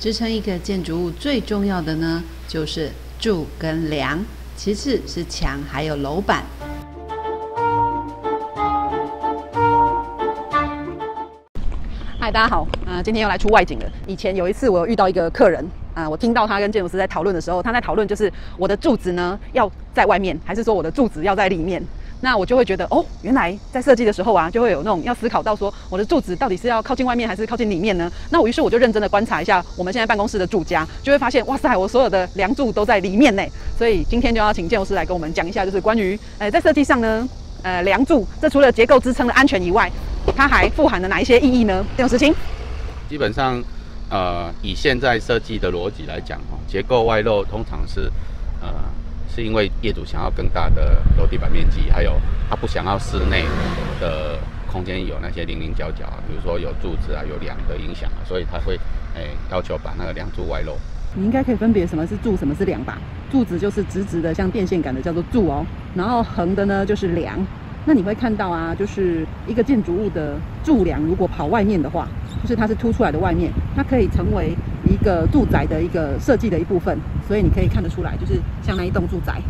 支撑一个建筑物最重要的呢，就是柱跟梁，其次是墙还有楼板。嗨，大家好，呃，今天又来出外景了。以前有一次我有遇到一个客人，啊、我听到他跟建筑师在讨论的时候，他在讨论就是我的柱子呢要在外面，还是说我的柱子要在里面？那我就会觉得，哦，原来在设计的时候啊，就会有那种要思考到说，我的柱子到底是要靠近外面还是靠近里面呢？那我于是我就认真的观察一下我们现在办公室的住家，就会发现，哇塞，我所有的梁柱都在里面呢。所以今天就要请建筑师来跟我们讲一下，就是关于，呃，在设计上呢，呃，梁柱这除了结构支撑的安全以外，它还富含了哪一些意义呢？建筑师请。基本上，呃，以现在设计的逻辑来讲，哈，结构外露通常是，呃，是因为业主想要更大的楼地板面积，还有他不想要室内的空间有那些零零角角啊，比如说有柱子啊、有梁的影响啊，所以他会，诶、要求把那个梁柱外露。你应该可以分别什么是柱，什么是梁吧？柱子就是直直的，像电线杆的叫做柱哦，然后横的呢就是梁。那你会看到啊，就是一个建筑物的柱梁，如果跑外面的话，就是它是凸出来的外面，它可以成为一个住宅的一个设计的一部分。所以你可以看得出来，就是像那一栋住宅，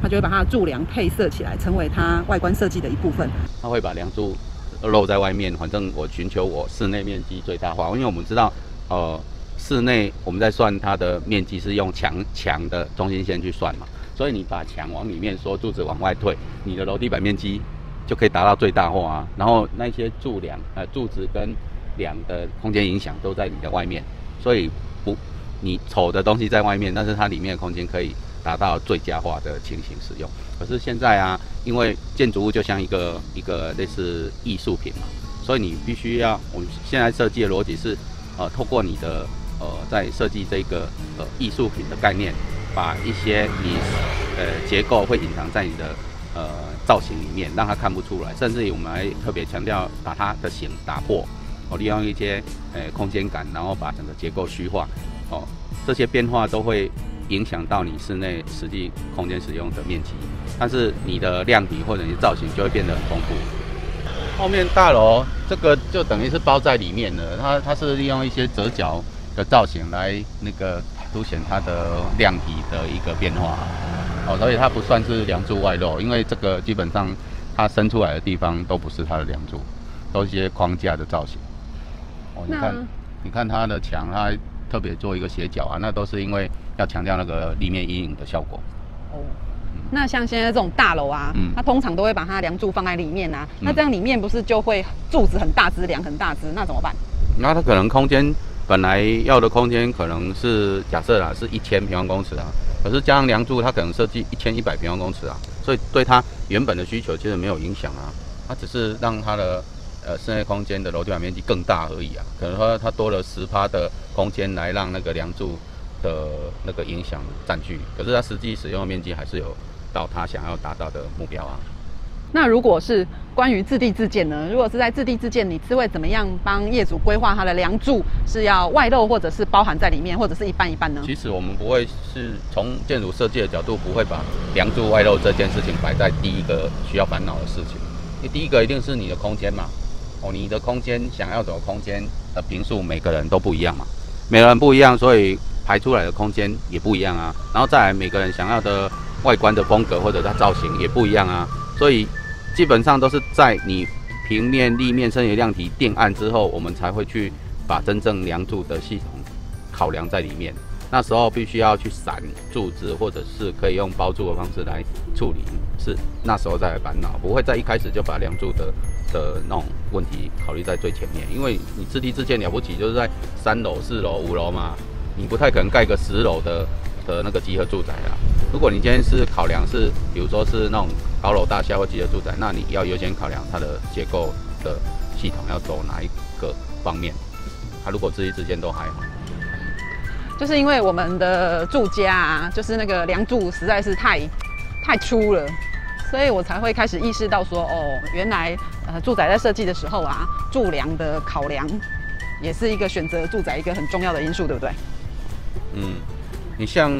它就会把它的柱梁配色起来，成为它外观设计的一部分。它会把梁柱露在外面，反正我寻求我室内面积最大化，因为我们知道，呃，室内我们在算它的面积是用墙墙的中心线去算嘛，所以你把墙往里面缩，柱子往外退，你的楼地板面积就可以达到最大化啊。然后那些柱梁、呃柱子跟梁的空间影响都在你的外面，所以不你丑的东西在外面，但是它里面的空间可以达到最佳化的情形使用。可是现在啊，因为建筑物就像一个一个类似艺术品嘛，所以你必须要，我们现在设计的逻辑是，呃，透过你的呃在设计这个呃艺术品的概念，把一些你呃结构会隐藏在你的呃造型里面，让它看不出来，甚至于我们还特别强调把它的形打破，哦，利用一些呃空间感，然后把整个结构虚化，哦，这些变化都会影响到你室内实际空间使用的面积，但是你的量体或者你的造型就会变得很丰富。后面大楼这个就等于是包在里面了，它它是利用一些折角的造型来那个凸显它的量体的一个变化，哦，所以它不算是梁柱外露，因为这个基本上它伸出来的地方都不是它的梁柱，都是一些框架的造型。哦，你看，你看它的墙，它特别做一个斜角啊，那都是因为要强调那个立面阴影的效果。哦，那像现在这种大楼啊，嗯它通常都会把它的梁柱放在里面啊，嗯那这样里面不是就会柱子很大只，梁很大只，那怎么办？那它可能空间本来要的空间可能是假设啦是一千平方公尺啊，可是加上梁柱，它可能设计一千一百平方公尺啊，所以对它原本的需求其实没有影响啊，它只是让它的呃室内空间的楼地板面积更大而已啊，可能说它多了十趴的空间来让那个梁柱的那个影响占据，可是它实际使用的面积还是有到它想要达到的目标啊。那如果是关于自地自建呢？如果是在自地自建，你是会怎么样帮业主规划它的梁柱是要外露，或者是包含在里面，或者是一半一半呢？其实我们不会是从建筑设计的角度，不会把梁柱外露这件事情摆在第一个需要烦恼的事情。因为第一个一定是你的空间嘛，哦，你的空间想要怎么空间的平数，每个人都不一样嘛，每个人不一样，所以排出来的空间也不一样啊。然后再来每个人想要的外观的风格或者它造型也不一样啊，所以基本上都是在你平面、立面、身体量体定案之后，我们才会去把真正梁柱的系统考量在里面。那时候必须要去散柱子，或者是可以用包柱的方式来处理，是那时候再来烦恼，不会在一开始就把梁柱的的那种问题考虑在最前面，因为你自地自建了不起就是在三楼、四楼、五楼嘛，你不太可能盖个十楼的的那个集合住宅啊。如果你今天是考量是，比如说是那种高楼大厦或集合住宅，那你要优先考量它的结构的系统要走哪一个方面。它、如果自地自建都还好。就是因为我们的住家啊，就是那个梁柱实在是太太粗了，所以我才会开始意识到说，哦，原来呃住宅在设计的时候啊，柱梁的考量也是一个选择住宅一个很重要的因素，对不对？嗯，你像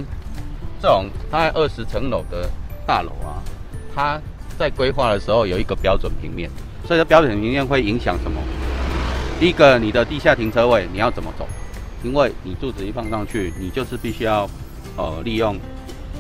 这种大概二十层楼的大楼啊，它在规划的时候有一个标准平面，所以这标准平面会影响什么？第一个，你的地下停车位你要怎么走？因为你柱子一放上去，你就是必须要呃利用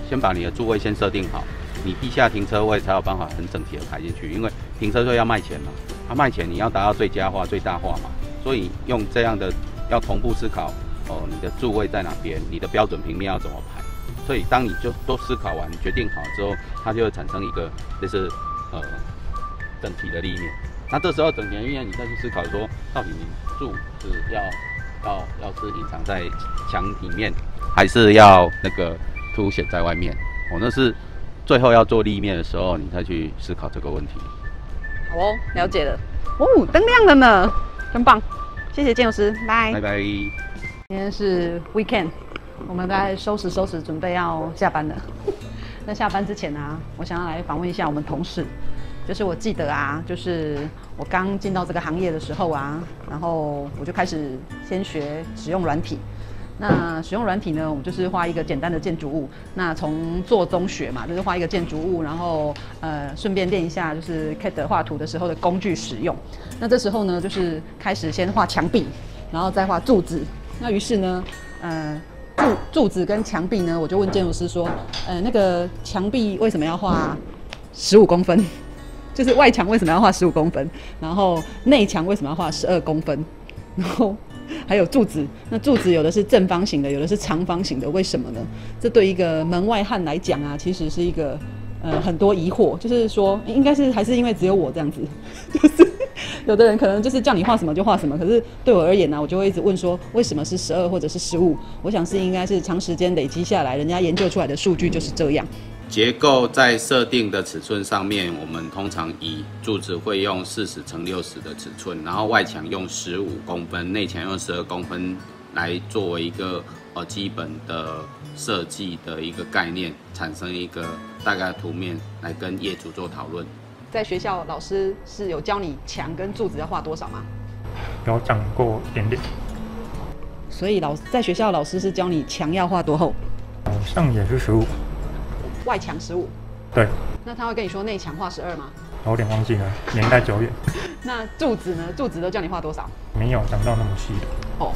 先把你的座位先设定好，你地下停车位才有办法很整齐的排进去，因为停车位要卖钱嘛，它卖钱你要达到最佳化、最大化嘛，所以用这样的要同步思考哦，你的座位在哪边，你的标准平面要怎么排，所以当你就都思考完、决定好之后，它就会产生一个就是呃整体的立面。那这时候整体的立面，你再去思考说，到底你柱子要要要是隐藏在墙里面，还是要那个凸显在外面？哦，那是最后要做立面的时候，你再去思考这个问题。好哦，了解了。哦，灯亮了呢，真棒！谢谢建筑师，拜拜。拜。今天是 weekend，我们在收拾收拾，准备要下班了。那下班之前呢、我想要来访问一下我们同事。就是我记得啊，就是我刚进到这个行业的时候啊，然后我就开始先学使用软体。那使用软体呢，我们就是画一个简单的建筑物。那从做中学嘛，就是画一个建筑物，然后呃顺便练一下就是 CAD 画图的时候的工具使用。那这时候呢，就是开始先画墙壁，然后再画柱子。那于是呢，呃柱柱子跟墙壁呢，我就问建筑师说，呃那个墙壁为什么要画十五公分？就是外墙为什么要画十五公分？然后内墙为什么要画十二公分？然后还有柱子，那柱子有的是正方形的，有的是长方形的，为什么呢？这对一个门外汉来讲啊，其实是一个呃很多疑惑，就是说应该是还是因为只有我这样子，就是有的人可能就是叫你画什么就画什么，可是对我而言呢、我就会一直问说为什么是十二或者是十五？我想是应该是长时间累积下来，人家研究出来的数据就是这样。结构在设定的尺寸上面，我们通常以柱子会用四十乘六十的尺寸，然后外墙用十五公分，内墙用十二公分来作为一个呃基本的设计的一个概念，产生一个大概的图面来跟业主做讨论。在学校老师是有教你墙跟柱子要画多少吗？有讲过一点点，所以老在学校老师是教你墙要画多厚，好像也是十五，外墙十五。对，那他会跟你说内墙画十二吗？有点忘记了，年代久远，那柱子呢？柱子都叫你画多少？没有讲到那么细的，哦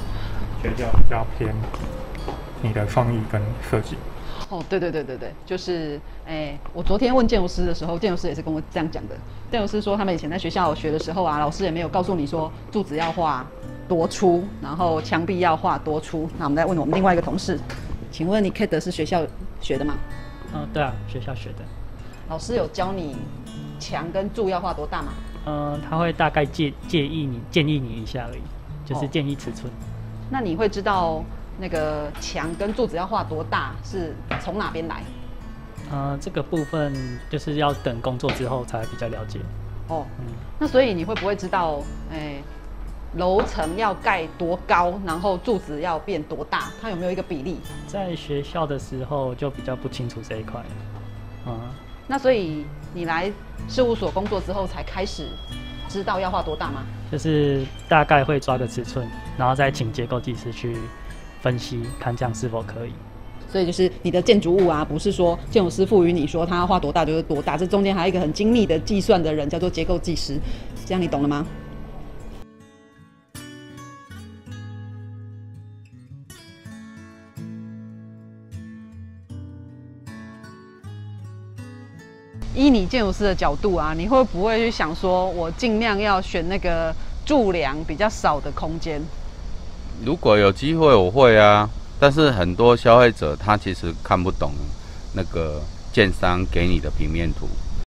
学校比较偏你的创意跟设计。哦，对对对对对，就是哎，我昨天问建筑师的时候，建筑师也是跟我这样讲的。建筑师说，他们以前在学校学的时候啊，老师也没有告诉你说柱子要画多粗，然后墙壁要画多粗。那我们再问我们另外一个同事，请问你 CAD 是学校学的吗？嗯，对啊，学校学的。老师有教你墙跟柱要画多大吗？嗯，他会大概建建议你建议你一下而已，就是哦建议尺寸。那你会知道那个墙跟柱子要画多大是从哪边来？嗯，这个部分就是要等工作之后才比较了解。哦，嗯，那所以你会不会知道，哎、楼层要盖多高，然后柱子要变多大？它有没有一个比例？在学校的时候就比较不清楚这一块。嗯，那所以你来事务所工作之后才开始知道要画多大吗？就是大概会抓个尺寸，然后再请结构技师去分析，看这样是否可以。所以就是你的建筑物啊，不是说建筑师赋予你说他要画多大就是多大，这中间还有一个很精密的计算的人叫做结构技师，这样你懂了吗？依你建筑师的角度啊，你会不会去想说，我尽量要选那个柱梁比较少的空间？如果有机会，我会啊。但是很多消费者他其实看不懂那个建商给你的平面图，